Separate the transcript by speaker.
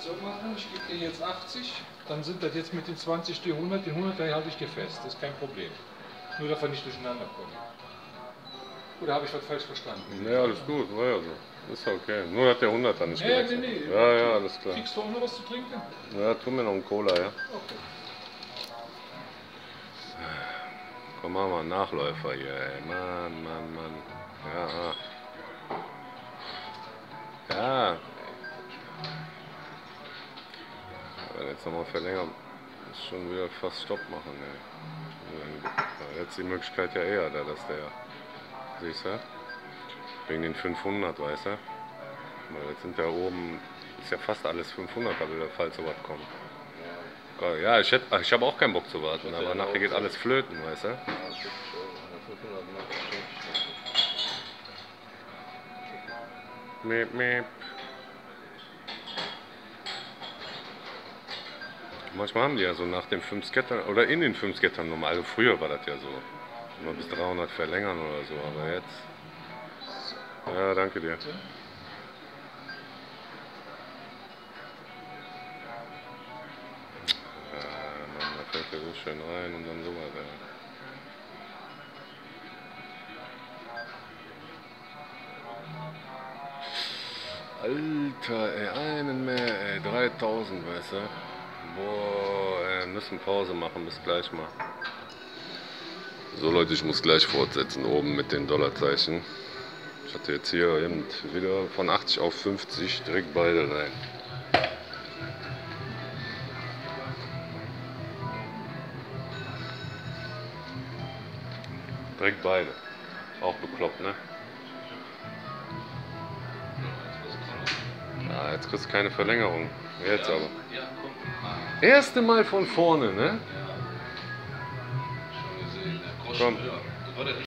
Speaker 1: so machen, ich gebe dir jetzt 80, dann sind das jetzt mit den 20 die 100, die 100 da halte ich dir fest, das ist kein Problem. Nur, dass wir nicht durcheinander kommen. Oder habe ich was falsch verstanden?
Speaker 2: Nee, alles gut, war ja so. Ist okay. Nur hat der 100 dann nicht
Speaker 1: Ja, ja,
Speaker 2: gewechselt.
Speaker 1: nee, nee.
Speaker 2: Ja, ja, alles klar.
Speaker 1: Kriegst du auch noch was zu trinken?
Speaker 2: Ja, tu mir noch einen Cola, ja.
Speaker 1: Okay.
Speaker 2: Komm, machen wir einen Nachläufer hier, ey. Mann, Mann, Mann. Ja. Ja. Jetzt nochmal verlängern, ist schon wieder fast Stopp machen, ey. Jetzt die Möglichkeit ja eher da, dass der, siehst du? Wegen den 500, weißt du? Weil jetzt sind ja oben, ist ja fast alles 500, aber falls sowas kommt. Geil, Ja, ich, hätt- ich habe auch keinen Bock zu warten, aber nachher geht alles flöten, weißt du? Meep, meep. Manchmal haben die ja so nach den 5 Scattern oder in den 5 Scattern nochmal. Also früher war das ja so. Immer bis 300 verlängern oder so, aber jetzt. Ja, danke dir. Fällt der so schön rein und dann sowas, ey. Alter, ey, einen mehr, ey, 3000, weißt du? Boah, ey, müssen Pause machen, bis gleich mal. So Leute, ich muss gleich fortsetzen, oben mit den Dollarzeichen. Ich hatte jetzt hier eben wieder von 80 auf 50 direkt beide rein. Direkt beide. Auch bekloppt, ne? Ja, jetzt kriegst du keine Verlängerung. Jetzt aber.
Speaker 1: Ja.
Speaker 2: Erste Mal von vorne, ne?
Speaker 1: Schon gesehen.
Speaker 2: Komm.
Speaker 1: Ja.